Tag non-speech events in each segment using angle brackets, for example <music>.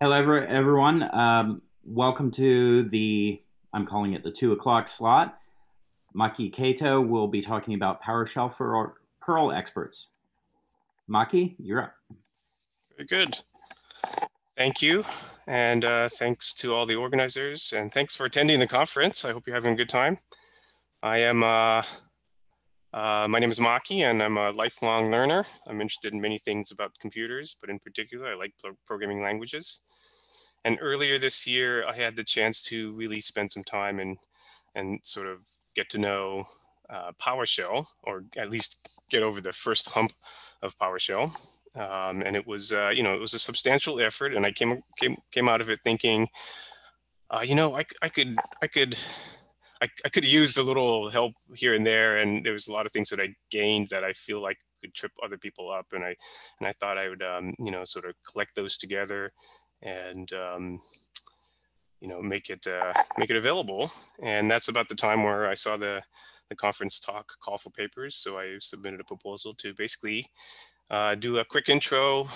Hello, everyone. Um, welcome to the, I'm calling it the two o'clock slot. Maki Kato will be talking about PowerShell for Perl experts. Maki, you're up. Very good. Thank you. And uh, thanks to all the organizers and thanks for attending the conference. I hope you're having a good time. I am, uh, uh, my name is Maki and I'm a lifelong learner. I'm interested in many things about computers, but in particular, I like programming languages. And earlier this year, I had the chance to really spend some time and and sort of get to know uh, PowerShell, or at least get over the first hump of PowerShell. Um, and it was, uh, you know, it was a substantial effort, and I came came came out of it thinking, uh, you know, I, I could I could I, I could use a little help here and there, and there was a lot of things that I gained that I feel like could trip other people up, and I and I thought I would, um, you know, sort of collect those together and um, you know make it uh, make it available. And that's about the time where I saw the the conference talk call for papers. So I submitted a proposal to basically uh, do a quick intro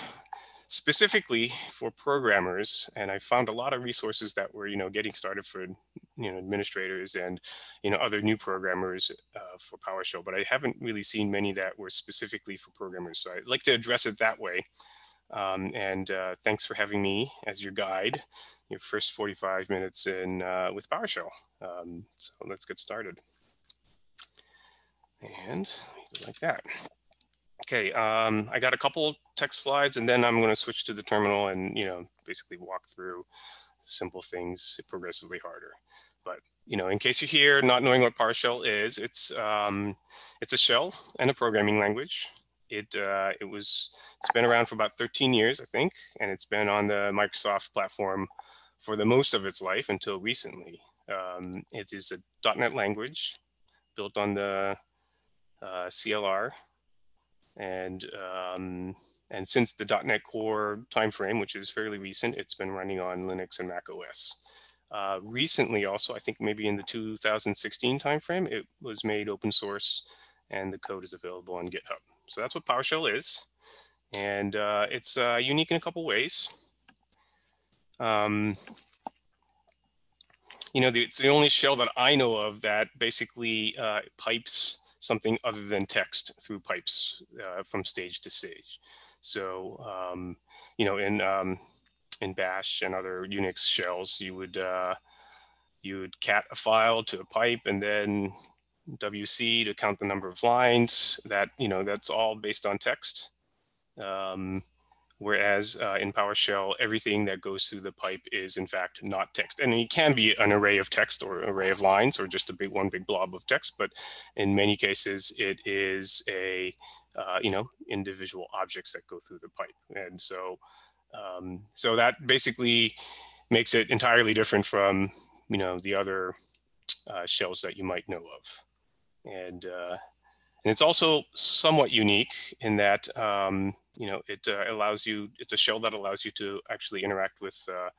specifically for programmers and i found a lot of resources that were you know getting started for you know administrators and you know other new programmers uh, for powershell but i haven't really seen many that were specifically for programmers so i'd like to address it that way um, and uh, thanks for having me as your guide, your first 45 minutes in uh, with PowerShell. Um, so let's get started. And like that. Okay, um, I got a couple text slides and then I'm going to switch to the terminal and, you know, basically walk through simple things progressively harder. But, you know, in case you're here not knowing what PowerShell is, it's, um, it's a shell and a programming language. It uh, it was it's been around for about 13 years, I think, and it's been on the Microsoft platform for the most of its life until recently. Um, it is a .NET language built on the uh, CLR, and um, and since the .NET Core timeframe, which is fairly recent, it's been running on Linux and Mac OS. Uh, recently, also, I think maybe in the 2016 timeframe, it was made open source, and the code is available on GitHub. So that's what PowerShell is. And uh, it's uh, unique in a couple ways. Um, you know, the, it's the only shell that I know of that basically uh, pipes something other than text through pipes uh, from stage to stage. So, um, you know, in um, in Bash and other Unix shells, you would uh, you would cat a file to a pipe and then WC to count the number of lines that, you know, that's all based on text. Um, whereas uh, in PowerShell, everything that goes through the pipe is in fact not text. And it can be an array of text or array of lines or just a big one big blob of text, but in many cases it is a, uh, you know, individual objects that go through the pipe. And so, um, so that basically makes it entirely different from, you know, the other uh, shells that you might know of and uh, and it's also somewhat unique in that um, you know it uh, allows you it's a shell that allows you to actually interact with uh,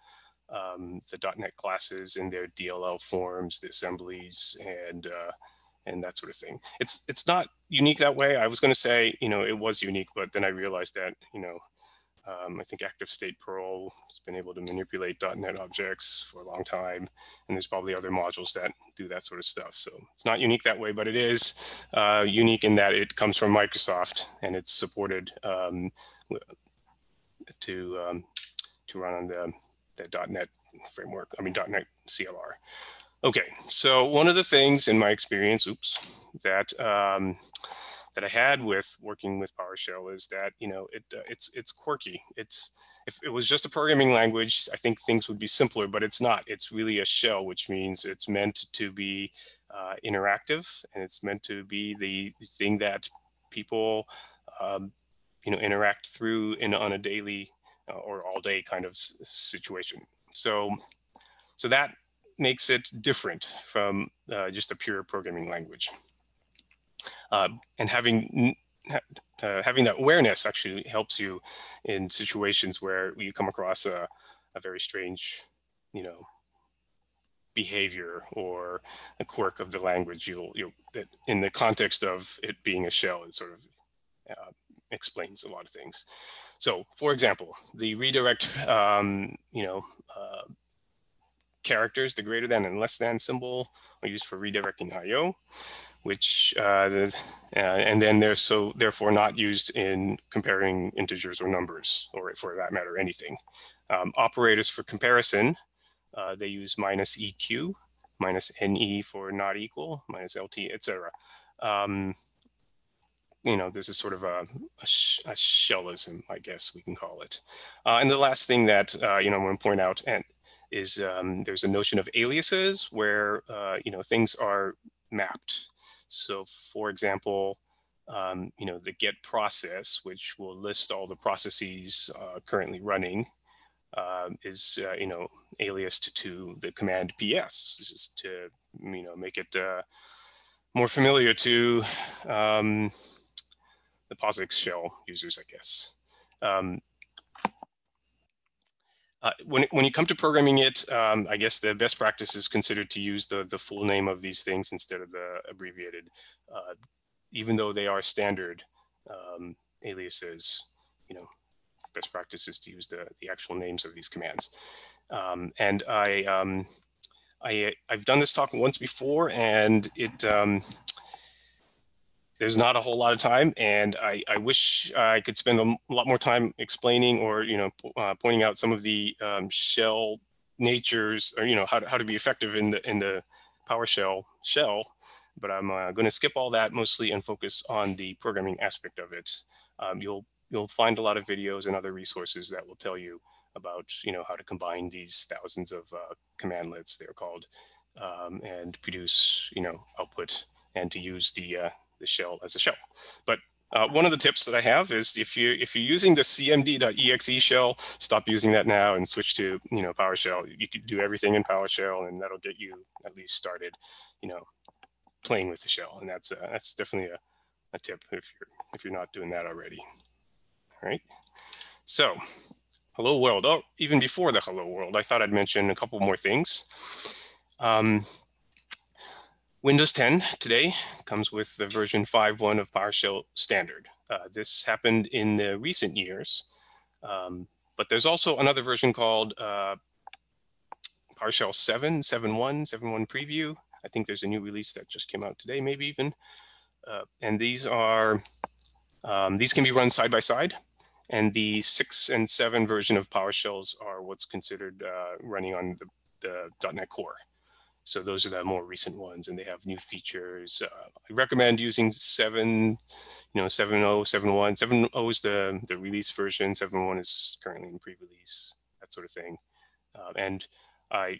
um, the .NET classes in their DLL forms, the assemblies, and uh, and that sort of thing. It's it's not unique that way. I was going to say you know it was unique, but then I realized that you know um, I think Active State Perl has been able to manipulate .NET objects for a long time, and there's probably other modules that do that sort of stuff. So it's not unique that way, but it is uh, unique in that it comes from Microsoft and it's supported um, to um, to run on the, the .NET framework. I mean .NET CLR. Okay, so one of the things in my experience, oops, that um, that I had with working with PowerShell is that you know it uh, it's it's quirky. It's if it was just a programming language, I think things would be simpler, but it's not. It's really a shell, which means it's meant to be uh, interactive and it's meant to be the thing that people um, you know interact through in on a daily uh, or all day kind of situation. So so that makes it different from uh, just a pure programming language and having uh, having that awareness actually helps you in situations where you come across a, a very strange, you know, behavior or a quirk of the language. You'll, you'll that in the context of it being a shell, it sort of uh, explains a lot of things. So for example, the redirect, um, you know, uh, characters, the greater than and less than symbol are used for redirecting IO, which, uh, uh, and then they're so therefore not used in comparing integers or numbers, or for that matter, anything. Um, operators for comparison, uh, they use minus EQ, minus NE for not equal, minus LT, etc. Um, you know, this is sort of a, a, sh a, shellism, I guess we can call it. Uh, and the last thing that, uh, you know, I want to point out and is um, there's a notion of aliases where, uh, you know, things are mapped. So for example, um, you know, the get process, which will list all the processes uh, currently running, uh, is, uh, you know, aliased to the command ps, just to, you know, make it more familiar to um, the POSIX shell users, I guess. Um, uh, when, when you come to programming it, um, I guess the best practice is considered to use the, the full name of these things instead of the abbreviated, uh, even though they are standard um, aliases, you know, best practice is to use the, the actual names of these commands. Um, and I, um, I, I've done this talk once before and it, um, there's not a whole lot of time and I, I wish I could spend a lot more time explaining or, you know, uh, pointing out some of the um, shell natures or, you know, how to, how to be effective in the, in the PowerShell shell, but I'm uh, going to skip all that mostly and focus on the programming aspect of it. Um, you'll, you'll find a lot of videos and other resources that will tell you about, you know, how to combine these thousands of uh, commandlets, they're called, um, and produce, you know, output and to use the, uh, the shell as a shell. But uh, one of the tips that I have is if you if you're using the cmd.exe shell, stop using that now and switch to you know PowerShell. You could do everything in PowerShell, and that'll get you at least started, you know, playing with the shell. And that's uh, that's definitely a, a tip if you're if you're not doing that already. All right. So, hello world. Oh, even before the hello world, I thought I'd mention a couple more things. Um, Windows 10 today comes with the version 5.1 of PowerShell standard. Uh, this happened in the recent years, um, but there's also another version called uh, PowerShell 7, 7.1, 7.1 preview. I think there's a new release that just came out today, maybe even. Uh, and these are, um, these can be run side by side. And the six and seven version of PowerShells are what's considered uh, running on the, the .NET Core. So those are the more recent ones and they have new features. Uh, I recommend using 7, you know, 7.0, 7.1. 7.0 is the, the release version. Seven one is currently in pre-release, that sort of thing. Uh, and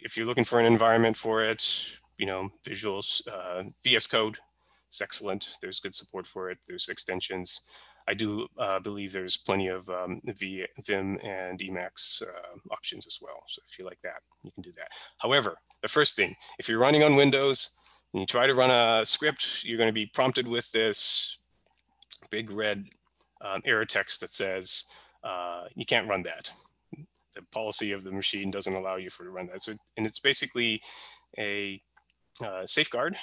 if you're looking for an environment for it, you know, visuals, uh, VS Code is excellent. There's good support for it. There's extensions. I do uh, believe there's plenty of um, v, Vim and Emacs uh, options as well. So if you like that, you can do that. However, the first thing, if you're running on Windows and you try to run a script, you're going to be prompted with this big red um, error text that says uh, you can't run that. The policy of the machine doesn't allow you for to run that. So, and it's basically a uh, safeguard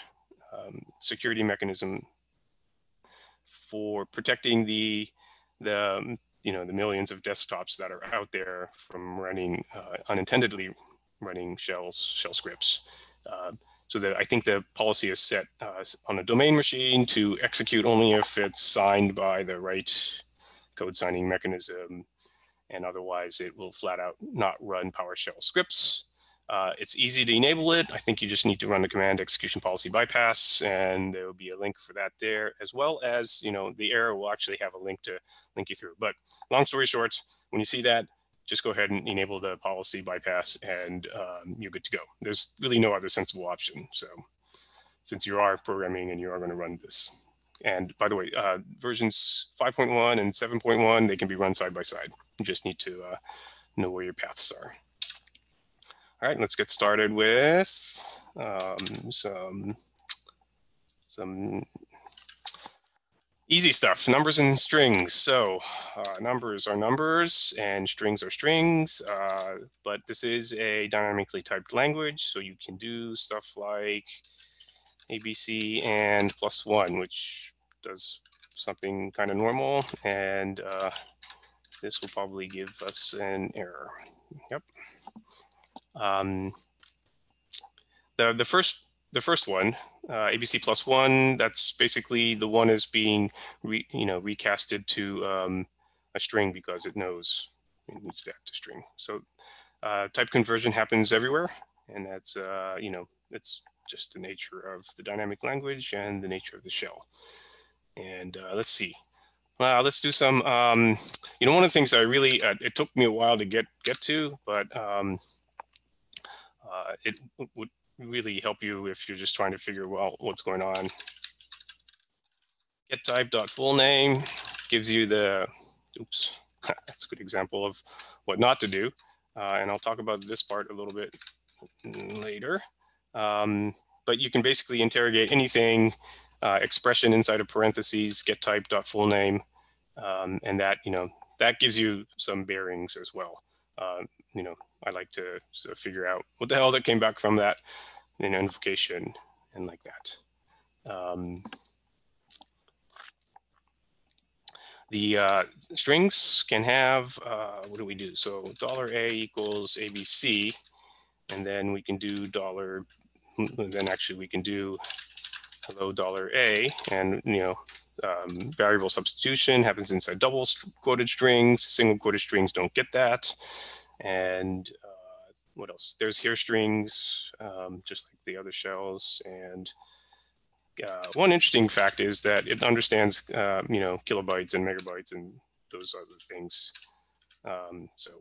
um, security mechanism for protecting the the um, you know the millions of desktops that are out there from running uh, unintendedly running shells shell scripts. Uh, so that I think the policy is set uh, on a domain machine to execute only if it's signed by the right code signing mechanism, and otherwise it will flat out not run PowerShell scripts. Uh, it's easy to enable it. I think you just need to run the command execution policy bypass and there will be a link for that there as well as, you know, the error will actually have a link to link you through. But long story short, when you see that, just go ahead and enable the policy bypass and um, you're good to go. There's really no other sensible option. So since you are programming and you are going to run this. And by the way, uh, versions 5.1 and 7.1, they can be run side by side. You just need to uh, know where your paths are. All right, let's get started with um, some, some easy stuff, numbers and strings. So uh, numbers are numbers and strings are strings, uh, but this is a dynamically typed language. So you can do stuff like ABC and plus one, which does something kind of normal. And uh, this will probably give us an error. Yep. Um, the the first the first one, uh, ABC plus one, that's basically the one is being re, you know recasted to um, a string because it knows it needs to act a string. So uh, type conversion happens everywhere, and that's uh, you know it's just the nature of the dynamic language and the nature of the shell. And uh, let's see. Well, let's do some. Um, you know, one of the things I really uh, it took me a while to get get to, but um, uh, it would really help you if you're just trying to figure out what's going on. Get type dot full name gives you the. Oops, <laughs> that's a good example of what not to do, uh, and I'll talk about this part a little bit later. Um, but you can basically interrogate anything, uh, expression inside of parentheses, get type dot full name, um, and that you know that gives you some bearings as well. Uh, you know, I like to sort of figure out what the hell that came back from that in invocation and like that. Um, the uh, strings can have, uh, what do we do? So dollar $a equals ABC, and then we can do dollar, then actually we can do hello dollar $a, and you know, um, variable substitution happens inside double quoted strings. Single quoted strings don't get that. And uh, what else? There's here strings, um, just like the other shells. And uh, one interesting fact is that it understands, uh, you know, kilobytes and megabytes and those other things. Um, so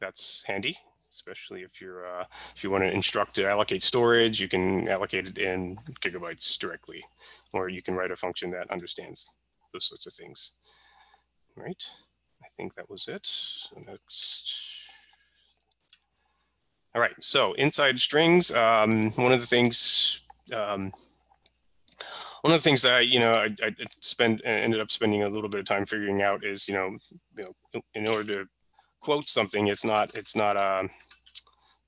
that's handy especially if you're uh, if you want to instruct to allocate storage, you can allocate it in gigabytes directly, or you can write a function that understands those sorts of things. Right? I think that was it. So next. All right. So inside strings, um, one of the things. Um, one of the things that I, you know, I, I spend ended up spending a little bit of time figuring out is, you know, you know, in order to quote something, it's not it's not um,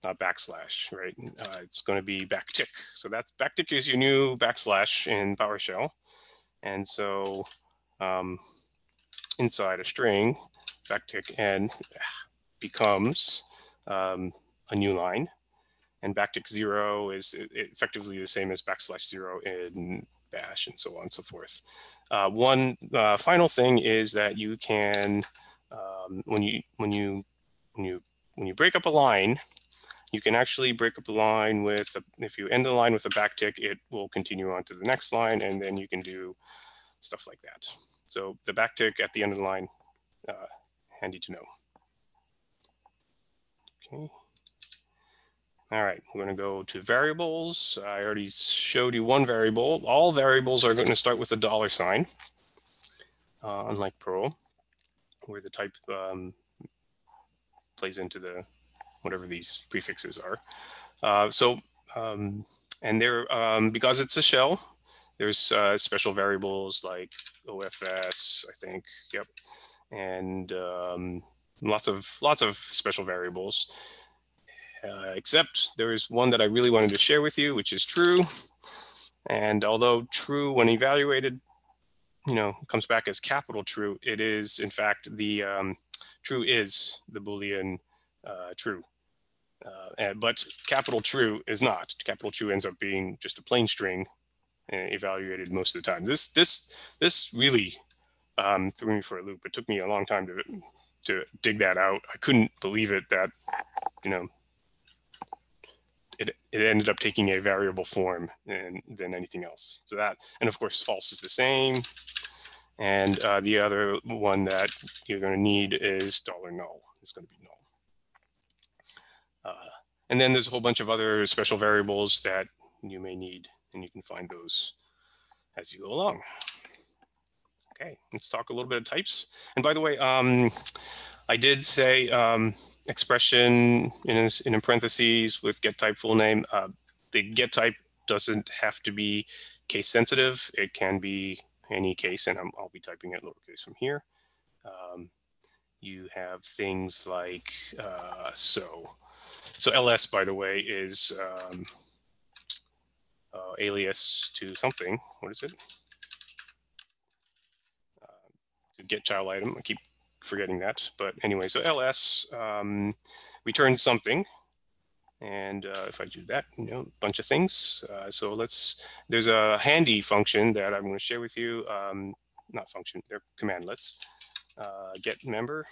not backslash, right? Uh, it's going to be backtick. So that's backtick is your new backslash in PowerShell, and so um, inside a string, backtick n becomes um, a new line, and backtick zero is effectively the same as backslash zero in bash and so on and so forth. Uh, one uh, final thing is that you can um, when you when you when you when you break up a line, you can actually break up a line with a, if you end the line with a backtick, it will continue on to the next line, and then you can do stuff like that. So the backtick at the end of the line, uh, handy to know. Okay. All right, we're going to go to variables. I already showed you one variable. All variables are going to start with a dollar sign, uh, unlike Perl where the type um, plays into the whatever these prefixes are. Uh, so, um, and there, um, because it's a shell, there's uh, special variables like OFS, I think, yep, and um, lots of lots of special variables. Uh, except there is one that I really wanted to share with you, which is true. And although true, when evaluated, you know comes back as capital true, it is in fact the um, true is the boolean uh, true. Uh, and, but capital true is not. Capital true ends up being just a plain string uh, evaluated most of the time. This this this really um, threw me for a loop. It took me a long time to to dig that out. I couldn't believe it that you know it, it ended up taking a variable form and, than anything else. So that, and of course, false is the same. And uh, the other one that you're going to need is dollar null. It's going to be null. Uh, and then there's a whole bunch of other special variables that you may need, and you can find those as you go along. Okay, let's talk a little bit of types. And by the way, um, I did say um, expression in, in parentheses with get type full name. Uh, the get type doesn't have to be case sensitive. It can be any case, and i will be typing it lowercase from here. Um, you have things like uh, so. So ls, by the way, is um, uh, alias to something. What is it? Uh, to get child item. I keep forgetting that. But anyway, so ls um, returns something. And uh, if I do that, you know, a bunch of things. Uh, so let's, there's a handy function that I'm going to share with you. Um, not function, they're commandlets. Uh, get member.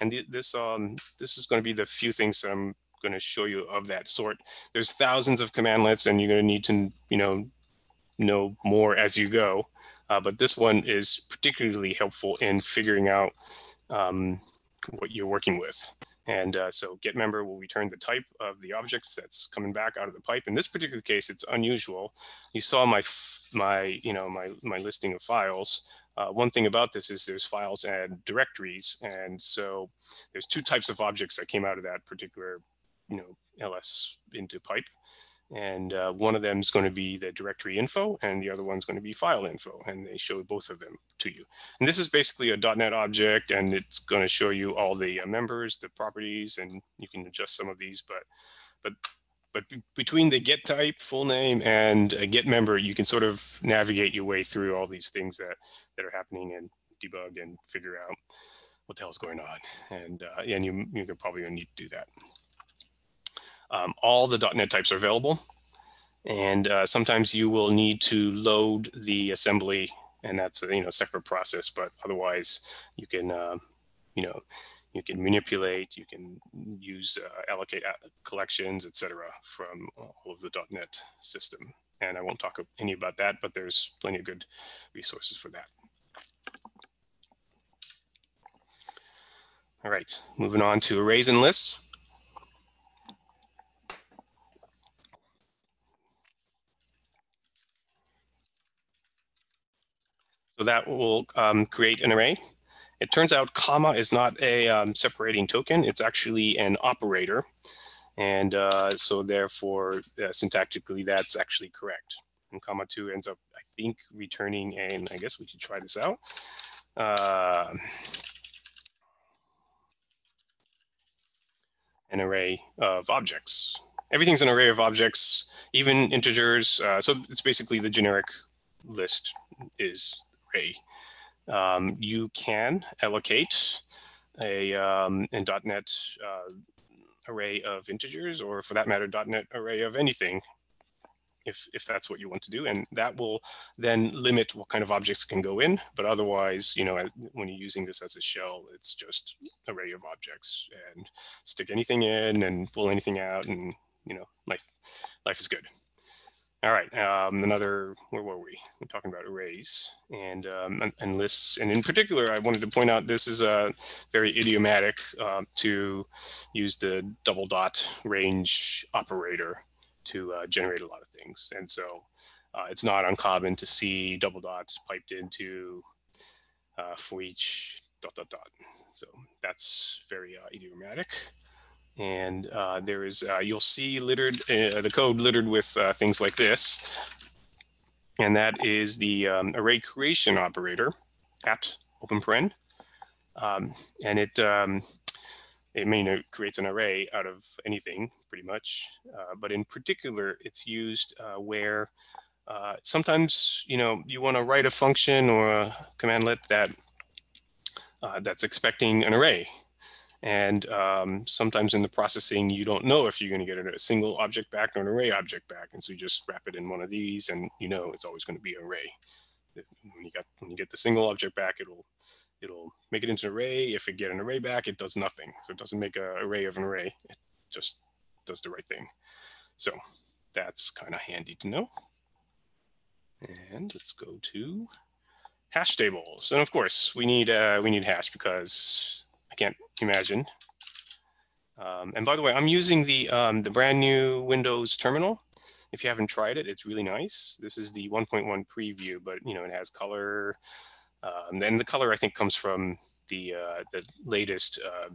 And the, this, um, this is going to be the few things that I'm going to show you of that sort. There's thousands of commandlets and you're going to need to, you know, know more as you go. Uh, but this one is particularly helpful in figuring out um, what you're working with. And uh, so get member will return the type of the objects that's coming back out of the pipe. In this particular case, it's unusual. You saw my, my, you know, my, my listing of files. Uh, one thing about this is there's files and directories. And so there's two types of objects that came out of that particular, you know, LS into pipe and uh, one of them is going to be the directory info and the other one's going to be file info and they show both of them to you. And this is basically a .NET object and it's going to show you all the uh, members the properties and you can adjust some of these but but but between the get type full name and a get member you can sort of navigate your way through all these things that that are happening and debug and figure out what the hell's going on. And uh, and you you're probably going to need to do that um, all the .NET types are available. And uh, sometimes you will need to load the assembly and that's a you know separate process, but otherwise you can, uh, you know, you can manipulate, you can use, uh, allocate collections, etc. from all of the .NET system. And I won't talk any about that, but there's plenty of good resources for that. All right, moving on to arrays and lists. So that will um, create an array. It turns out comma is not a um, separating token. It's actually an operator. And uh, so therefore, uh, syntactically, that's actually correct. And comma two ends up, I think, returning, and I guess we should try this out. Uh, an array of objects. Everything's an array of objects, even integers. Uh, so it's basically the generic list is array. Um, you can allocate a um, in .NET uh, array of integers, or for that matter, .NET array of anything, if if that's what you want to do, and that will then limit what kind of objects can go in. But otherwise, you know, when you're using this as a shell, it's just array of objects, and stick anything in and pull anything out, and you know, life life is good. All right, um, another, where were we? We're talking about arrays and, um, and, and, lists. And in particular, I wanted to point out this is a very idiomatic uh, to use the double dot range operator to uh, generate a lot of things. And so uh, it's not uncommon to see double dots piped into uh, for each dot dot dot. So that's very uh, idiomatic and uh, there is uh, you'll see littered uh, the code littered with uh, things like this. And that is the um, array creation operator at open paren. Um, and it um, it mean it creates an array out of anything pretty much. Uh, but in particular it's used uh, where sometimes you know you want to write a function or a commandlet that that's expecting an array and um, sometimes in the processing, you don't know if you're going to get a single object back or an array object back. And so you just wrap it in one of these and you know it's always going to be an array. When you, got, when you get the single object back, it'll, it'll make it into an array. If it get an array back, it does nothing. So it doesn't make an array of an array. It just does the right thing. So that's kind of handy to know. And let's go to hash tables. And of course, we need uh, we need hash because can't imagine. Um, and by the way, I'm using the, um, the brand new Windows terminal. If you haven't tried it, it's really nice. This is the 1.1 preview, but you know it has color. Um, and the color I think comes from the uh, the latest uh,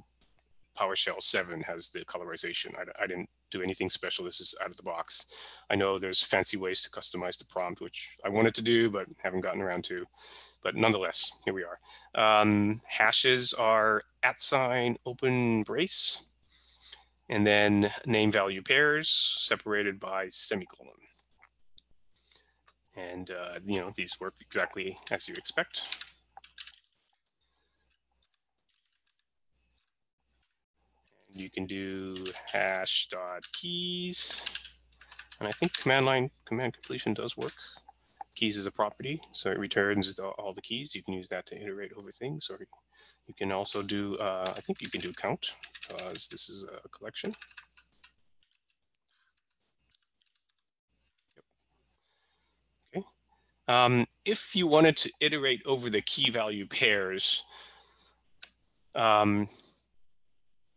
PowerShell 7 has the colorization. I, I, didn't do anything special. This is out of the box. I know there's fancy ways to customize the prompt, which I wanted to do, but haven't gotten around to but nonetheless, here we are. Um, hashes are at sign open brace, and then name value pairs separated by semicolon. And uh, you know these work exactly as you expect. You can do hash dot keys. And I think command line command completion does work. Keys is a property, so it returns the, all the keys. You can use that to iterate over things, or you can also do, uh, I think you can do count, because this is a collection. Okay. Um, if you wanted to iterate over the key value pairs, um,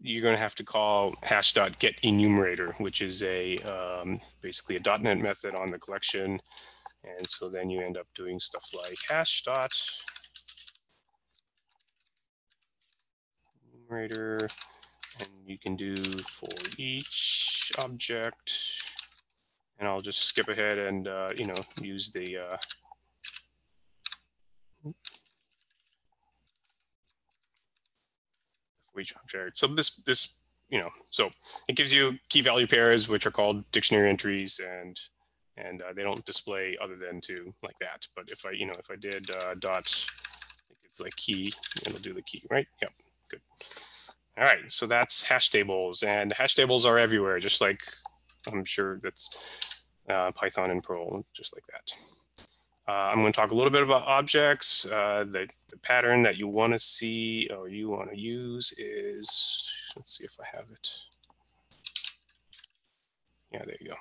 you're going to have to call hash.getEnumerator, which is a um, basically a .NET method on the collection. And so then you end up doing stuff like hash dot enumerator, and you can do for each object. And I'll just skip ahead and uh, you know use the uh, for each object. So this this you know so it gives you key value pairs which are called dictionary entries and and uh, they don't display other than to like that. But if I you know if I did uh, dot I think it's like key it'll do the key right. Yep, good. All right, so that's hash tables and hash tables are everywhere just like I'm sure that's uh, Python and Perl just like that. Uh, I'm going to talk a little bit about objects. Uh, the, the, pattern that you want to see or you want to use is, let's see if I have it. Yeah, there you go.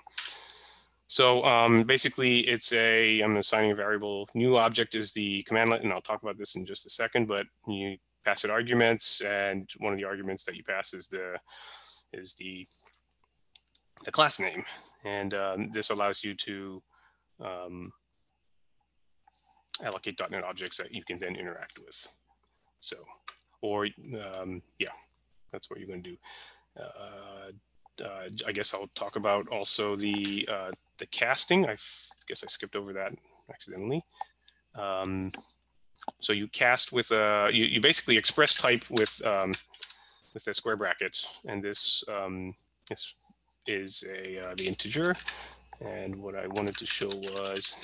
So um, basically it's a, I'm assigning a variable, new object is the commandlet, and I'll talk about this in just a second, but you pass it arguments, and one of the arguments that you pass is the, is the, the class name. And um, this allows you to um, allocate .NET objects that you can then interact with. So, or um, yeah, that's what you're going to do. Uh, uh, I guess I'll talk about also the uh, the casting. I guess I skipped over that accidentally. Um, so you cast with a you, you basically express type with um, with the square bracket, and this um, this is a uh, the integer. And what I wanted to show was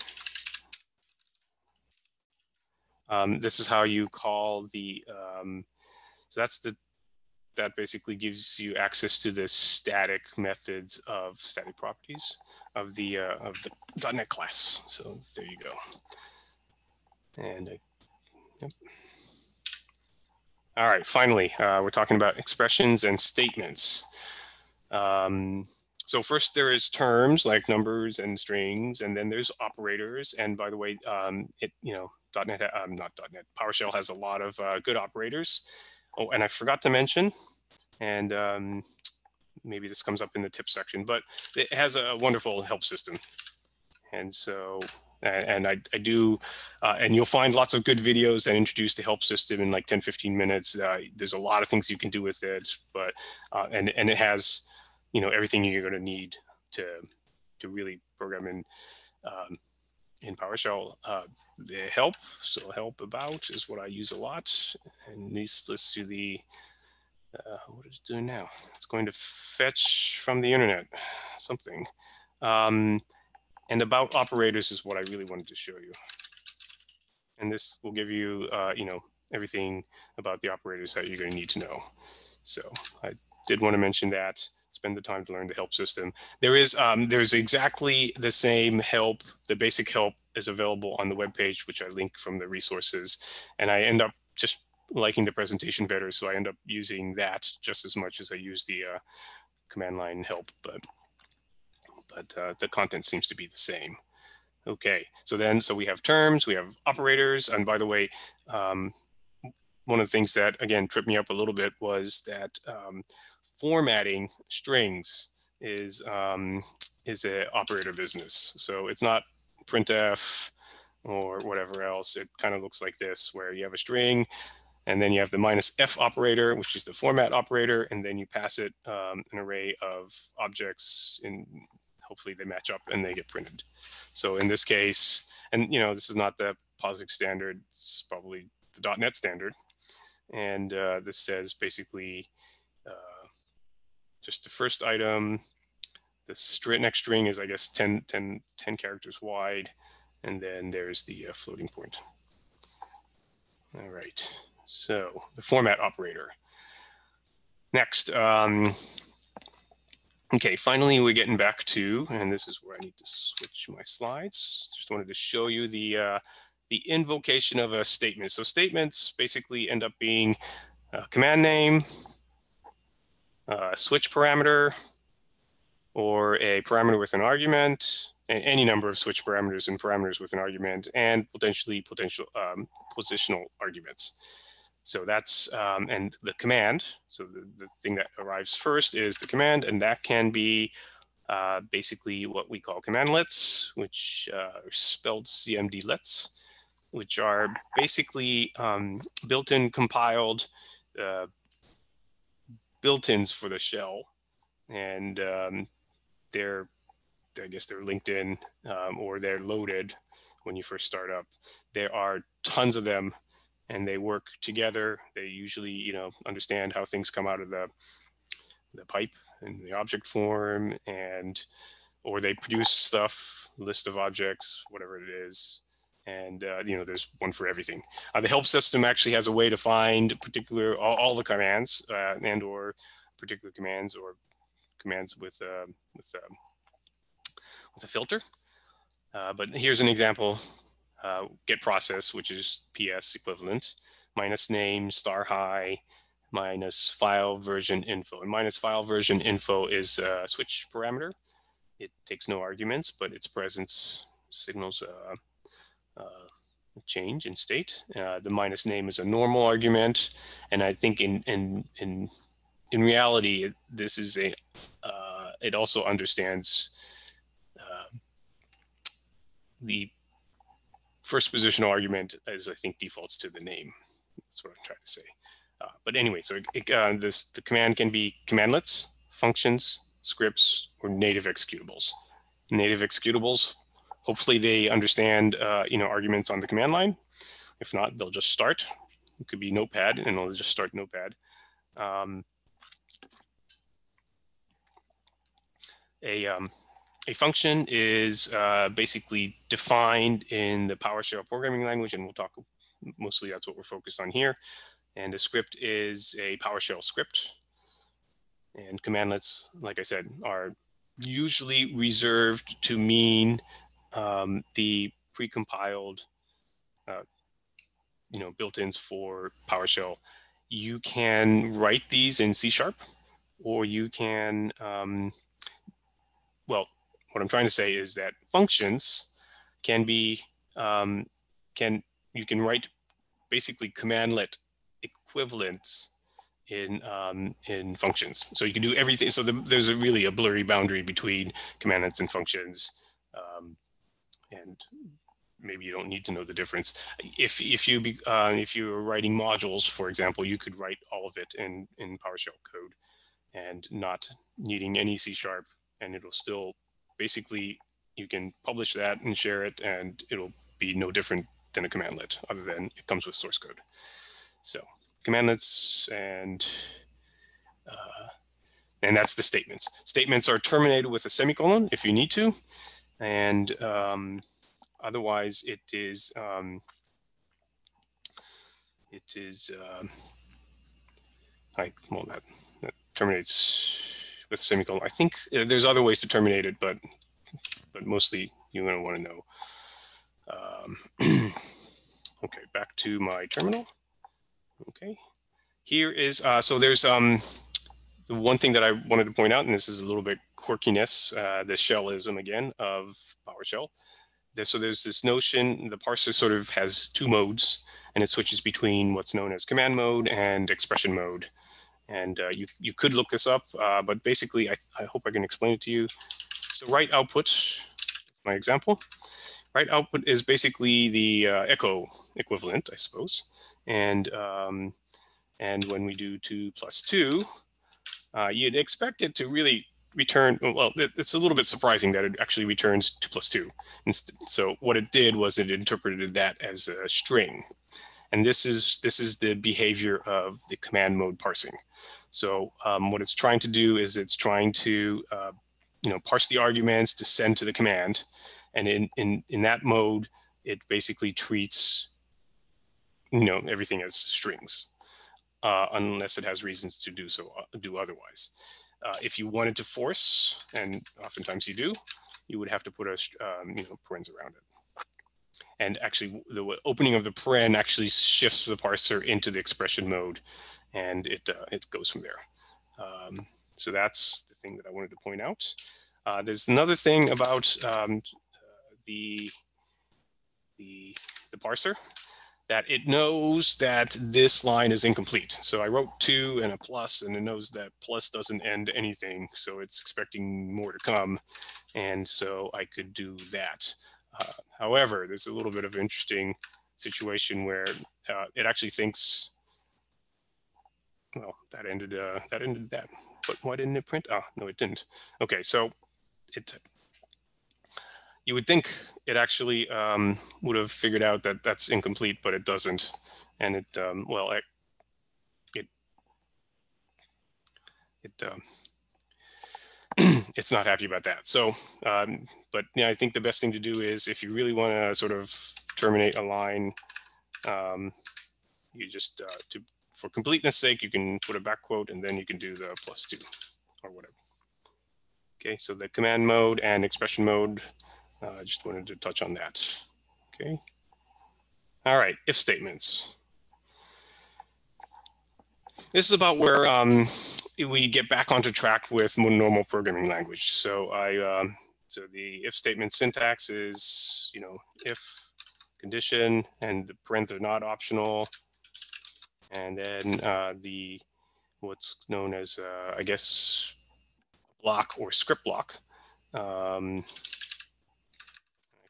um, this is how you call the, um, so that's the, that basically gives you access to the static methods of static properties of the, uh, of the .NET class. So there you go. And uh, yep. All right, finally, uh, we're talking about expressions and statements. Um, so first there is terms like numbers and strings, and then there's operators. And by the way, um, it you know .NET, um, not .NET, PowerShell has a lot of uh, good operators. Oh, and I forgot to mention, and um, maybe this comes up in the tip section, but it has a wonderful help system. And so, and, I, I do, uh, and you'll find lots of good videos that introduce the help system in like 10, 15 minutes. Uh, there's a lot of things you can do with it, but, uh, and, and it has, you know, everything you're going to need to, to really program in um, in PowerShell. Uh, the help, so help about is what I use a lot. And these, let's do the, uh, what is it doing now? It's going to fetch from the internet, something. Um, and about operators is what I really wanted to show you. And this will give you, uh, you know, everything about the operators that you're going to need to know. So I did want to mention that spend the time to learn the help system. There is um, there's exactly the same help. The basic help is available on the web page, which I link from the resources, and I end up just liking the presentation better, so I end up using that just as much as I use the uh, command line help. But but uh, the content seems to be the same. Okay, so then so we have terms, we have operators, and by the way. Um, one of the things that again tripped me up a little bit was that um, formatting strings is um, is a operator business. So it's not printf or whatever else. It kind of looks like this, where you have a string, and then you have the minus f operator, which is the format operator, and then you pass it um, an array of objects, and hopefully they match up and they get printed. So in this case, and you know this is not the POSIX standard; it's probably the .NET standard, and uh, this says basically just the first item. The next string is, I guess, 10, 10, 10 characters wide. And then there's the uh, floating point. All right, so the format operator. next, um, okay, finally we're getting back to, and this is where I need to switch my slides. Just wanted to show you the uh, the invocation of a statement. So statements basically end up being a command name, a switch parameter, or a parameter with an argument, and any number of switch parameters and parameters with an argument, and potentially potential um, positional arguments. So that's, um, and the command, so the, the thing that arrives first is the command, and that can be uh, basically what we call commandlets, which uh, are spelled CMDlets which are basically um, built-in compiled uh, built-ins for the shell, and um, they're I guess they're linked in um, or they're loaded when you first start up. There are tons of them, and they work together. They usually you know understand how things come out of the the pipe in the object form, and or they produce stuff, list of objects, whatever it is and uh, you know there's one for everything. Uh, the help system actually has a way to find particular all, all the commands uh, and or particular commands or commands with uh, with um, with a filter. Uh, but here's an example: uh, get process, which is PS equivalent, minus name star high minus file version info. And minus file version info is a switch parameter. It takes no arguments, but its presence signals uh, change in state. Uh, the minus name is a normal argument, and I think in in in in reality, this is a uh, it also understands uh, the first positional argument as I think defaults to the name. That's what I'm trying to say. Uh, but anyway, so it, this the command can be commandlets, functions, scripts, or native executables. Native executables Hopefully they understand, uh, you know, arguments on the command line. If not, they'll just start. It could be Notepad, and they'll just start Notepad. Um, a, um, a function is uh, basically defined in the PowerShell programming language, and we'll talk mostly that's what we're focused on here. And a script is a PowerShell script. And commandlets, like I said, are usually reserved to mean um, the precompiled, uh, you know, built-ins for PowerShell. You can write these in C Sharp, or you can, um, well, what I'm trying to say is that functions can be, um, can you can write basically commandlet equivalents in um, in functions. So you can do everything. So the, there's a really a blurry boundary between commandlets and functions. Um, and maybe you don't need to know the difference. If if you be, uh, if you're writing modules, for example, you could write all of it in in PowerShell code, and not needing any C sharp, and it'll still basically you can publish that and share it, and it'll be no different than a commandlet, other than it comes with source code. So commandlets and uh, and that's the statements. Statements are terminated with a semicolon if you need to and um, otherwise it is um, it is uh, I well that, that terminates with semicolon. I think uh, there's other ways to terminate it, but but mostly you're going to want to know. Um, <clears throat> okay, back to my terminal. Okay, here is uh, so there's um one thing that I wanted to point out, and this is a little bit quirkiness, uh, the shellism again of PowerShell. So there's this notion, the parser sort of has two modes, and it switches between what's known as command mode and expression mode. And uh, you, you could look this up, uh, but basically, I, I hope I can explain it to you. So write output, my example. Write output is basically the uh, echo equivalent, I suppose. And, um, and when we do two plus two, uh, you'd expect it to really return, well, it's a little bit surprising that it actually returns 2 plus 2. And so what it did was it interpreted that as a string. And this is, this is the behavior of the command mode parsing. So um, what it's trying to do is it's trying to uh, you know, parse the arguments to send to the command. And in, in, in that mode, it basically treats you know, everything as strings. Uh, unless it has reasons to do so, uh, do otherwise. Uh, if you wanted to force, and oftentimes you do, you would have to put a um, you know parens around it. And actually, the opening of the paren actually shifts the parser into the expression mode, and it uh, it goes from there. Um, so that's the thing that I wanted to point out. Uh, there's another thing about um, the the the parser that it knows that this line is incomplete. So I wrote two and a plus, and it knows that plus doesn't end anything. So it's expecting more to come. And so I could do that. Uh, however, there's a little bit of interesting situation where uh, it actually thinks, well, that ended, uh, that ended that, but why didn't it print? Ah, no, it didn't. Okay, so it you would think it actually um, would have figured out that that's incomplete, but it doesn't. And it, um, well, it, it, it um, <clears throat> it's not happy about that. So, um, but yeah, I think the best thing to do is if you really want to sort of terminate a line, um, you just, uh, to, for completeness sake, you can put a back quote and then you can do the plus two or whatever. Okay, so the command mode and expression mode I just wanted to touch on that. Okay. All right, if statements. This is about where um, we get back onto track with normal programming language. So I, um, so the if statement syntax is, you know, if condition and the parens are not optional. And then uh, the, what's known as, uh, I guess, block or script block. Um,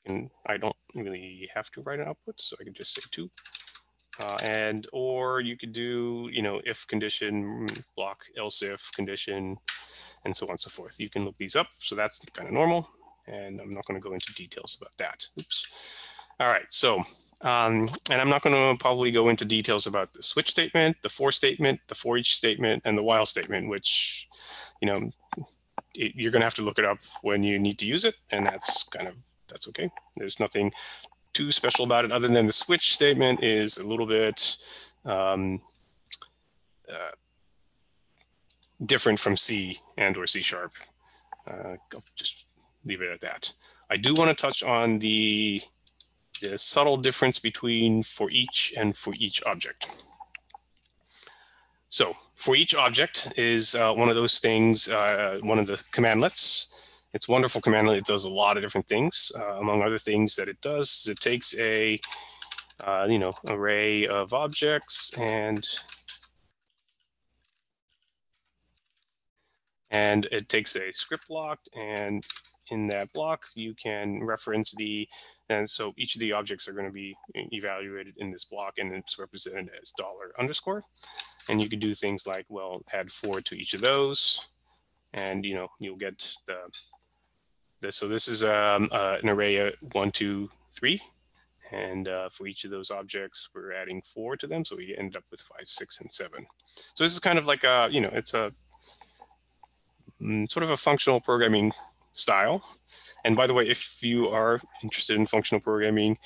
can, I don't really have to write an output, so I can just say two. Uh, and, or you could do, you know, if condition block, else if condition, and so on and so forth. You can look these up. So that's kind of normal. And I'm not going to go into details about that. Oops. All right. So, um, and I'm not going to probably go into details about the switch statement, the for statement, the for each statement, and the while statement, which, you know, it, you're going to have to look it up when you need to use it. And that's kind of that's okay. There's nothing too special about it other than the switch statement is a little bit um, uh, different from C and or C sharp. Uh, I'll just leave it at that. I do want to touch on the, the subtle difference between for each and for each object. So for each object is uh, one of those things, uh, one of the cmdlets it's wonderful cmdlet. It does a lot of different things. Uh, among other things that it does, it takes a uh, you know array of objects and and it takes a script block and in that block you can reference the and so each of the objects are going to be evaluated in this block and it's represented as dollar underscore and you can do things like well add four to each of those and you know you'll get the this. So this is um, uh, an array of one, two, three. And uh, for each of those objects, we're adding four to them. So we end up with five, six, and seven. So this is kind of like a, you know, it's a mm, sort of a functional programming style. And by the way, if you are interested in functional programming,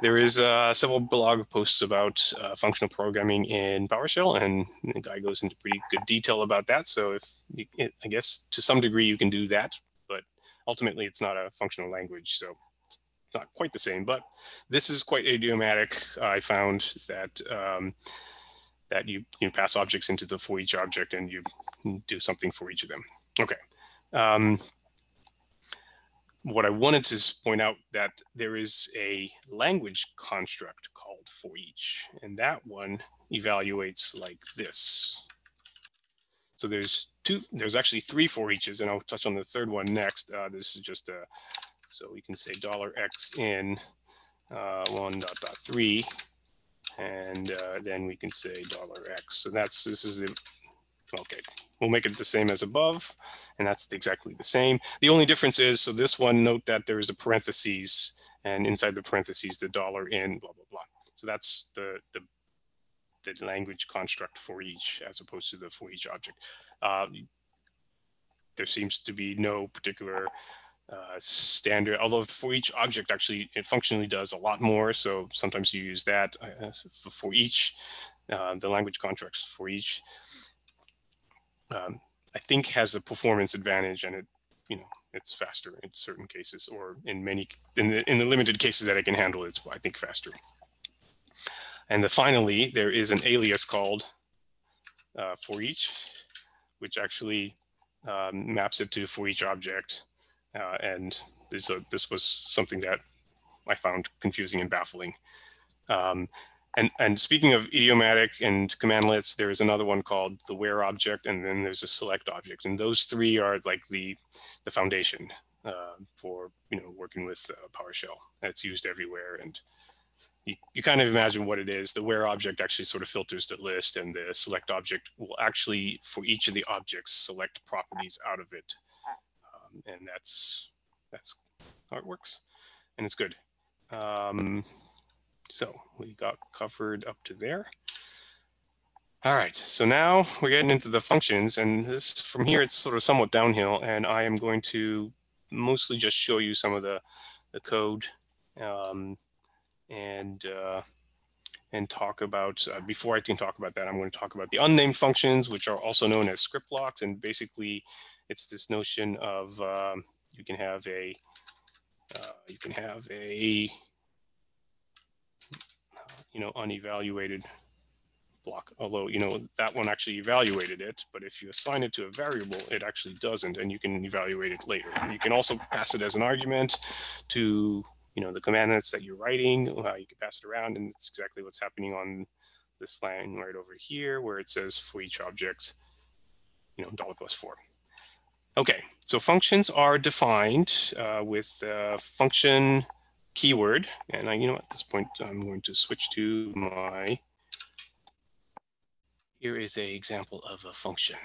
there is uh, several blog posts about uh, functional programming in PowerShell, and the guy goes into pretty good detail about that. So if you, I guess to some degree you can do that ultimately it's not a functional language, so it's not quite the same. But this is quite idiomatic. I found that um, that you you pass objects into the for each object and you do something for each of them. Okay. Um, what I wanted to point out that there is a language construct called for each, and that one evaluates like this. So there's two, there's actually three for eaches, and I'll touch on the third one next. Uh, this is just a, so we can say dollar $x in uh, one dot dot three, and uh, then we can say dollar $x. So that's, this is the, okay, we'll make it the same as above, and that's exactly the same. The only difference is, so this one, note that there is a parentheses, and inside the parentheses, the dollar in, blah, blah, blah. So that's the, the the language construct for each as opposed to the for each object. Uh, there seems to be no particular uh, standard, although for each object actually it functionally does a lot more. So sometimes you use that uh, for each. uh, the language constructs for each, um, I think has a performance advantage and it, you know, it's faster in certain cases or in many, in the, in the limited cases that I can handle, it's, I think, faster. And the, finally, there is an alias called uh, for each, which actually um, maps it to for each object. Uh, and this, uh, this was something that I found confusing and baffling. Um, and, and speaking of idiomatic and cmdlets, there is another one called the where object, and then there's a select object. And those three are like the, the foundation uh, for you know working with uh, PowerShell. That's used everywhere. And you, kind of imagine what it is. The where object actually sort of filters the list, and the select object will actually, for each of the objects, select properties out of it. Um, and that's that's how it works. And it's good. Um, so we got covered up to there. All right, so now we're getting into the functions and this from here it's sort of somewhat downhill and I am going to mostly just show you some of the, the code um, and uh, and talk about, uh, before I can talk about that, I'm going to talk about the unnamed functions, which are also known as script blocks. And basically it's this notion of um, you can have a, uh, you can have a you know, unevaluated block, although, you know, that one actually evaluated it, but if you assign it to a variable, it actually doesn't, and you can evaluate it later. You can also pass it as an argument to, you know, the cmdlets that you're writing, uh, you can pass it around, and it's exactly what's happening on this line right over here, where it says for each object, you know, dollar plus four. Okay, so functions are defined uh, with function keyword. And I, you know, at this point, I'm going to switch to my, here is a example of a function.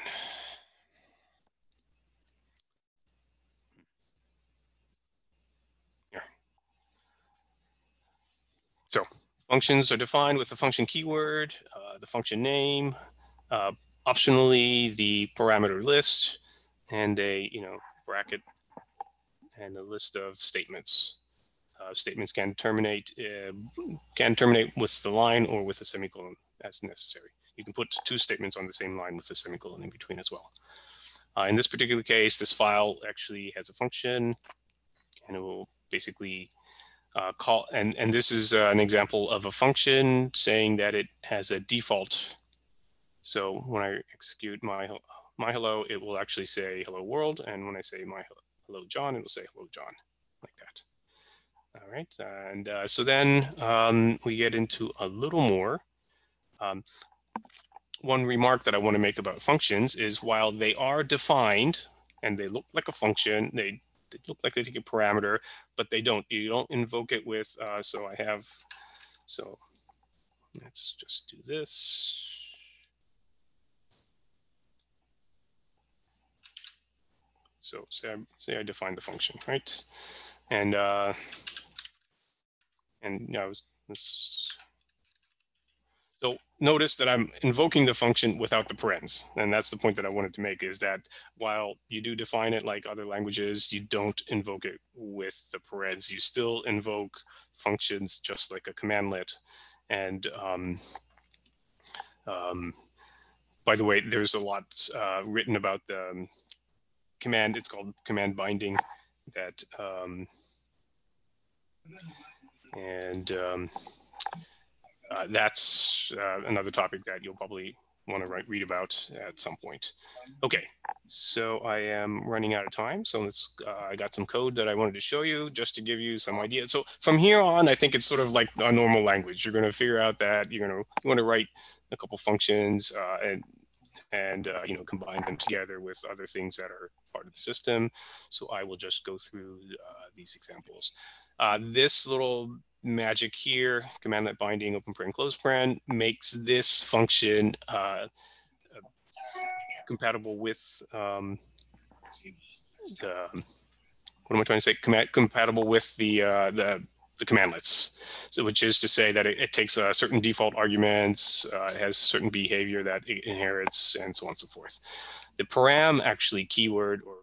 Here. So functions are defined with the function keyword, uh, the function name, uh, optionally the parameter list, and a you know bracket and a list of statements uh, statements can terminate uh, can terminate with the line or with a semicolon as necessary. You can put two statements on the same line with a semicolon in between as well. Uh, in this particular case, this file actually has a function and it will basically uh, call, and, and this is uh, an example of a function saying that it has a default. So when I execute my, my hello, it will actually say hello world. And when I say my hello John, it will say hello John like that. All right, and uh, so then um, we get into a little more. Um, one remark that I want to make about functions is while they are defined and they look like a function, they, they look like they take a parameter, but they don't. You don't invoke it with, uh, so I have, so let's just do this. So say I, say I define the function, right? And uh, and you know, this, so notice that I'm invoking the function without the parens. And that's the point that I wanted to make is that while you do define it like other languages, you don't invoke it with the parens. You still invoke functions just like a cmdlet. And um, um, by the way, there's a lot uh, written about the um, command. It's called command binding that um, and um, uh, that's uh, another topic that you'll probably want to write, read about at some point. Okay, so I am running out of time. So let's, uh, I got some code that I wanted to show you just to give you some idea. So from here on, I think it's sort of like a normal language. You're going to figure out that you're going to, you want to write a couple functions uh, and, and uh, you know, combine them together with other things that are part of the system. So I will just go through uh, these examples. Uh, this little magic here, cmdlet binding, open paren, close paren, makes this function uh, compatible with um, the, what am I trying to say? Com compatible with the, uh, the, the cmdlets. So which is to say that it, it takes uh, certain default arguments, uh, has certain behavior that it inherits and so on and so forth. The param actually keyword, or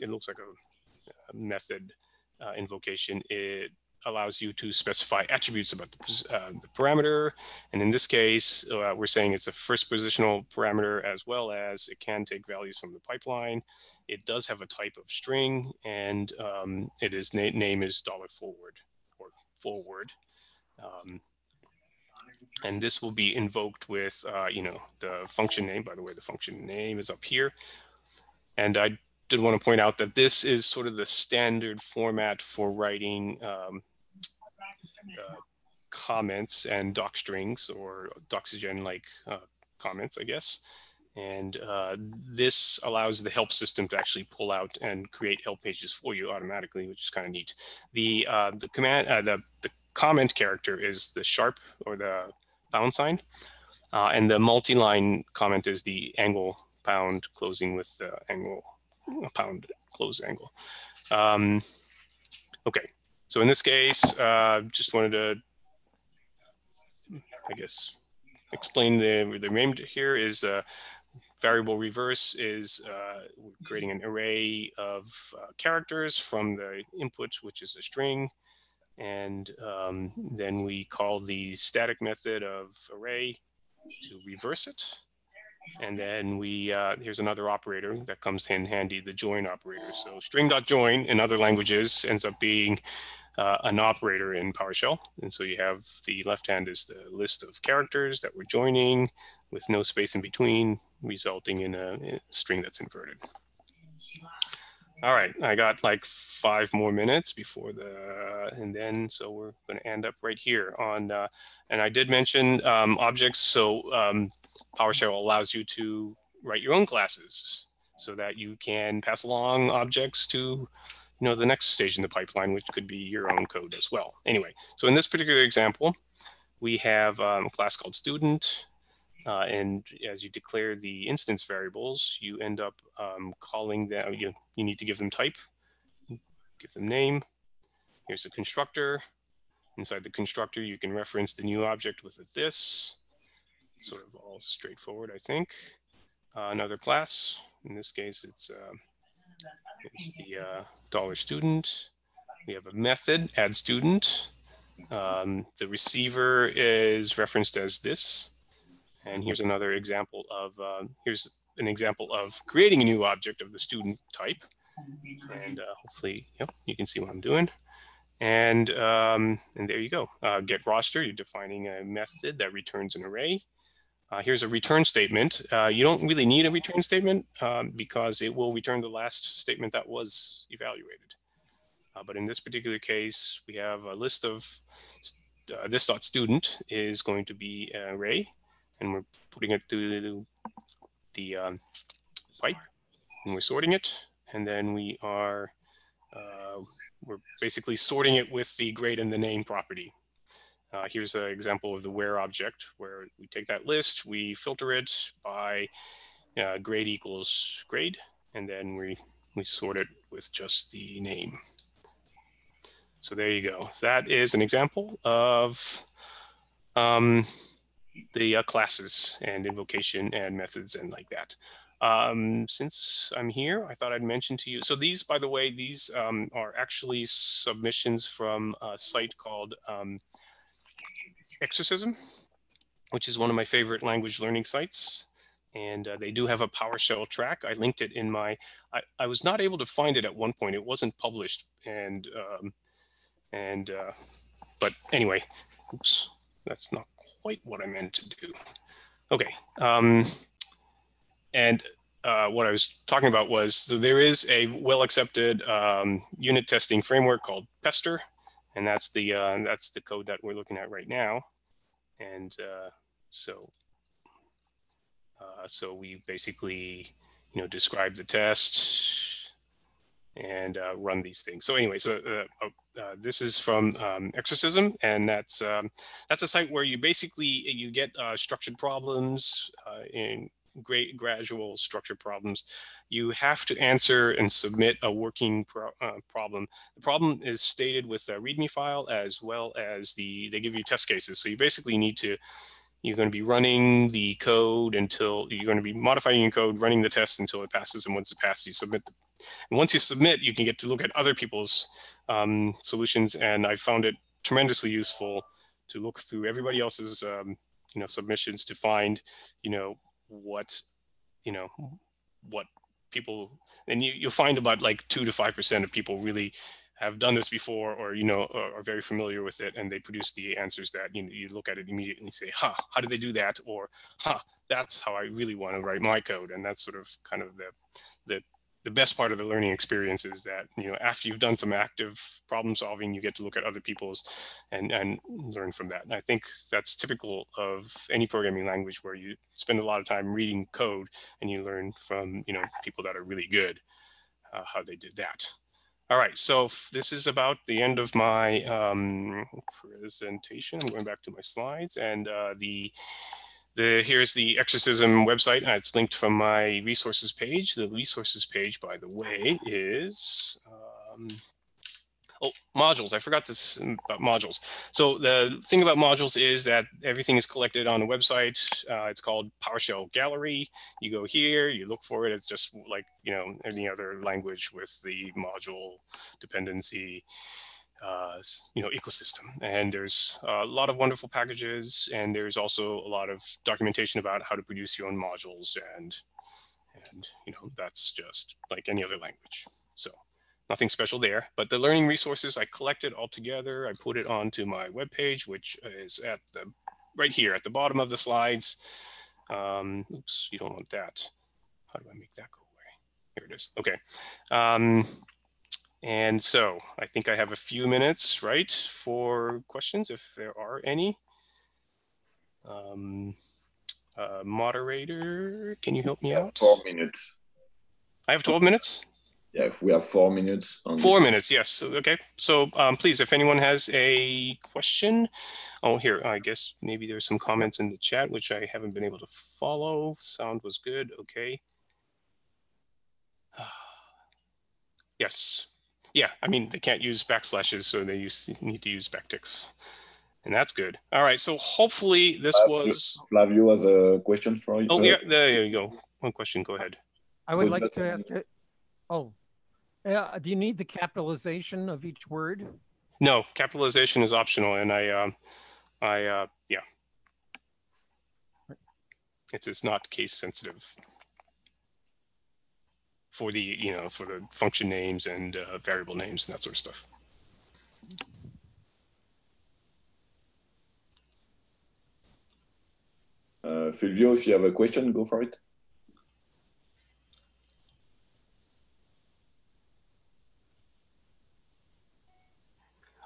it looks like a, a method uh, invocation, it allows you to specify attributes about the, uh, the parameter. And in this case, uh, we're saying it's a first positional parameter as well as it can take values from the pipeline. It does have a type of string and um, it is na name is dollar forward or forward. Um, and this will be invoked with, uh, you know, the function name. By the way, the function name is up here. And I did want to point out that this is sort of the standard format for writing um, uh, comments and doc strings or doxygen like uh, comments, I guess. And uh, this allows the help system to actually pull out and create help pages for you automatically, which is kind of neat. The uh, the command uh, the the comment character is the sharp or the pound sign, and the multi-line comment is the angle pound closing with the angle pound close angle. Um, okay, so in this case, uh, just wanted to, I guess, explain the, the name here is uh, variable reverse is uh, creating an array of uh, characters from the input, which is a string. And um, then we call the static method of array to reverse it. And then we, uh, here's another operator that comes in handy, the join operator. So string.join in other languages ends up being uh, an operator in PowerShell. And so you have the left hand is the list of characters that we're joining with no space in between, resulting in a, in a string that's inverted. All right, I got like five more minutes before the, and then, so we're gonna end up right here on, uh, and I did mention um, objects. So um, PowerShell allows you to write your own classes so that you can pass along objects to you know, the next stage in the pipeline, which could be your own code as well. Anyway, so in this particular example, we have um, a class called student. Uh, and as you declare the instance variables, you end up um, calling them, you, you need to give them type, give them name. Here's a constructor. Inside the constructor, you can reference the new object with a this. sort of all straightforward, I think. Uh, another class, in this case, it's uh, Here's the uh, dollar student. We have a method, add student. Um, the receiver is referenced as this. And here's another example of, uh, here's an example of creating a new object of the student type. And uh, hopefully, yep, you can see what I'm doing. And, um, and there you go. Uh, get roster, you're defining a method that returns an array. Uh, here's a return statement. Uh, you don't really need a return statement um, because it will return the last statement that was evaluated. Uh, but in this particular case, we have a list of uh, this dot student is going to be an array, and we're putting it through the, the um, pipe, and we're sorting it, and then we are uh, we're basically sorting it with the grade and the name property. Uh, here's an example of the where object where we take that list, we filter it by uh, grade equals grade, and then we, we sort it with just the name. So there you go. So that is an example of um, the uh, classes and invocation and methods and like that. Um, since I'm here, I thought I'd mention to you. So these, by the way, these um, are actually submissions from a site called Exercism, which is one of my favorite language learning sites. And uh, they do have a PowerShell track. I linked it in my, I, I was not able to find it at one point. It wasn't published. And, um, and, uh, but anyway, oops, that's not quite what I meant to do. Okay. Um, and uh, what I was talking about was so there is a well accepted um, unit testing framework called Pester and that's the uh, that's the code that we're looking at right now. And uh, so uh, so we basically you know describe the test and uh, run these things. So anyway, so uh, oh, uh, this is from um, Exercism, and that's um, that's a site where you basically you get structured problems in great gradual structure problems, you have to answer and submit a working pro uh, problem. The problem is stated with a README file as well as the, they give you test cases. So you basically need to, you're going to be running the code until, you're going to be modifying your code, running the test until it passes. And once it passes, you submit the and once you submit, you can get to look at other people's um, solutions. And I found it tremendously useful to look through everybody else's, um, you know, submissions to find, you know, what, you know, what people, and you, you'll find about like two to 5% of people really have done this before or you know are, are, very familiar with it and they produce the answers that you know, you look at it immediately and say huh how did they do that? or huh that's how i really want to write my code. And that's sort of kind of the the the best part of the learning experience is that you know after you've done some active problem solving you get to look at other people's and and learn from that and i think that's typical of any programming language where you spend a lot of time reading code and you learn from you know people that are really good uh, how they did that all right, so this is about the end of my um, presentation. I'm going back to my slides and uh, the the, here's the Exercism website, it's linked from my resources page. The resources page, by the way, is um, Oh, modules. I forgot this about modules. So the thing about modules is that everything is collected on a website. Uh, it's called PowerShell Gallery. You go here, you look for it. It's just like, you know, any other language with the module dependency, uh, you know, ecosystem. And there's a lot of wonderful packages. And there's also a lot of documentation about how to produce your own modules. And, and you know, that's just like any other language. So nothing special there. But the learning resources, I collected all together. I put it onto my webpage, which is at the right here at the bottom of the slides. Um, oops, you don't want that. How do I make that go away? Here it is. Okay. Um, and so I think I have a few minutes, right, for questions if there are any. Um, uh, moderator, can you help me out? Four minutes. I have 12 minutes? yeah, if we have four minutes. Four minutes, yes. Okay. So um, please, if anyone has a question, oh, here, I guess maybe there's some comments in the chat, which I haven't been able to follow. Sound was good. Okay. <sighs> yes. Yeah, I mean, they can't use backslashes, so they use, need to use backticks. And that's good. All right. So hopefully this Flavio, was. Flavio has a question for you. Oh, yeah. There you go. One question. Go ahead. I would like to ask. it. Oh, uh, do you need the capitalization of each word? No, capitalization is optional, and I, um, I, uh, yeah, it's it's not case sensitive for the you know for the function names and uh, variable names and that sort of stuff. Uh, Fulvio, if you have a question, go for it.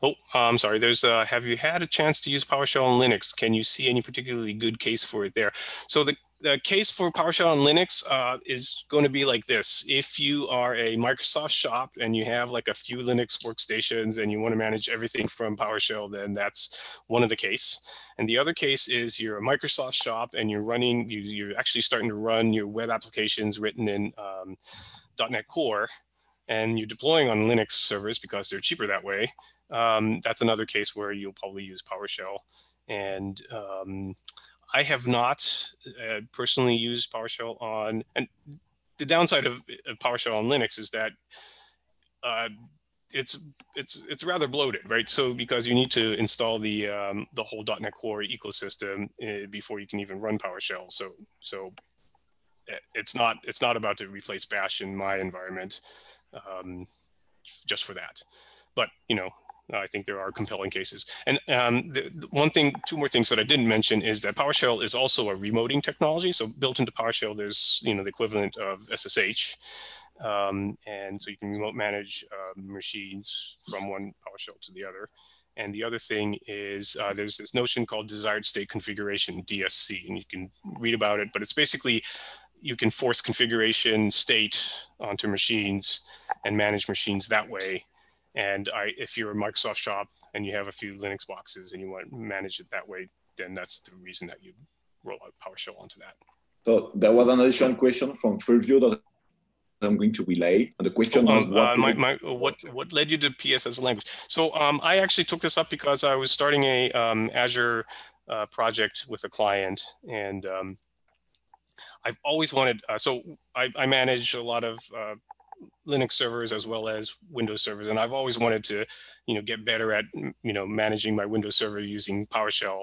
Oh, I'm sorry. There's uh, have you had a chance to use PowerShell on Linux? Can you see any particularly good case for it there? So the, the case for PowerShell on Linux uh, is going to be like this. If you are a Microsoft shop and you have like a few Linux workstations and you want to manage everything from PowerShell, then that's one of the case. And the other case is you're a Microsoft shop and you're running, you, you're actually starting to run your web applications written in um, .NET Core and you're deploying on Linux servers because they're cheaper that way um, that's another case where you'll probably use PowerShell. And um, I have not uh, personally used PowerShell on, and the downside of, of PowerShell on Linux is that uh, it's it's it's rather bloated, right? So because you need to install the um, the whole .NET Core ecosystem uh, before you can even run PowerShell. So so eh, it's not it's not about to replace Bash in my environment um, just for that. But you know, I think there are compelling cases. And um, the, the one thing, two more things that I didn't mention is that PowerShell is also a remoting technology. So built into PowerShell, there's you know the equivalent of SSH, um, and so you can remote manage uh, machines from one PowerShell to the other. And the other thing is uh, there's this notion called desired state configuration, DSC, and you can read about it, but it's basically you can force configuration state onto machines and manage machines that way and I, if you're a Microsoft shop and you have a few Linux boxes and you want to manage it that way, then that's the reason that you roll out PowerShell onto that. So there was an additional question from Fulvio that I'm going to relay. And the question um, was what, uh, my, my, what, what led you to PS as a language? So um, I actually took this up because I was starting a um, Azure uh, project with a client and um, I've always wanted, uh, so I, I, manage a lot of uh, Linux servers as well as Windows servers. And I've always wanted to, you know, get better at, you know, managing my Windows server using PowerShell.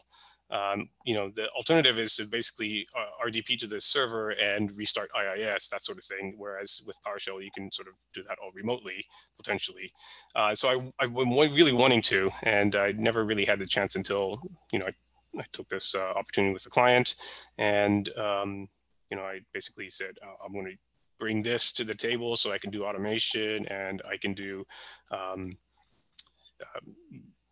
Um, you know, the alternative is to basically uh, RDP to the server and restart IIS, that sort of thing. Whereas with PowerShell, you can sort of do that all remotely, potentially. Uh, so I, I've been really wanting to, and I never really had the chance until, you know, I, I took this uh, opportunity with the client and, um, you know, I basically said, I'm going to bring this to the table so I can do automation and I can do, um, uh,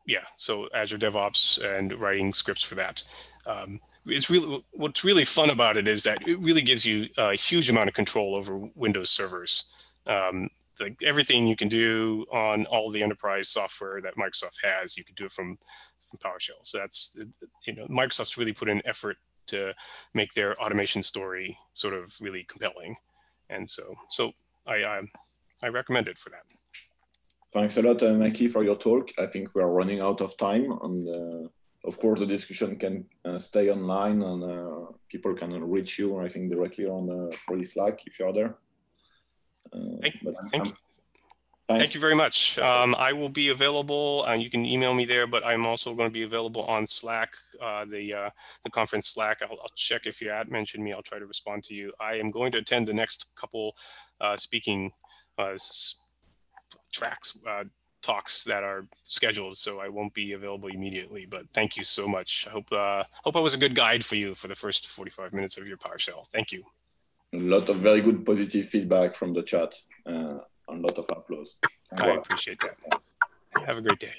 yeah, so Azure DevOps and writing scripts for that. Um, it's really what's really fun about it is that it really gives you a huge amount of control over Windows servers. Um, like everything you can do on all the enterprise software that Microsoft has, you can do it from, from PowerShell. So that's you know Microsoft's really put in effort to make their automation story sort of really compelling and so so I I, I recommend it for that. Thanks a lot, uh, Maki, for your talk. I think we are running out of time, and uh, of course the discussion can uh, stay online, and uh, people can reach you. I think directly on uh, Slack if you're there. Uh, thank, thank you. Thanks. Thank you very much. Um, I will be available. Uh, you can email me there, but I'm also going to be available on Slack, uh, the uh, the conference Slack. I'll, I'll, check if you at mention me. I'll try to respond to you. I am going to attend the next couple uh, speaking uh, tracks uh, talks that are scheduled, so I won't be available immediately. But thank you so much. I hope hope I was a good guide for you for the first 45 minutes of your PowerShell. Thank you. A lot of very good positive feedback from the chat a lot of applause. I appreciate that. Have a great day.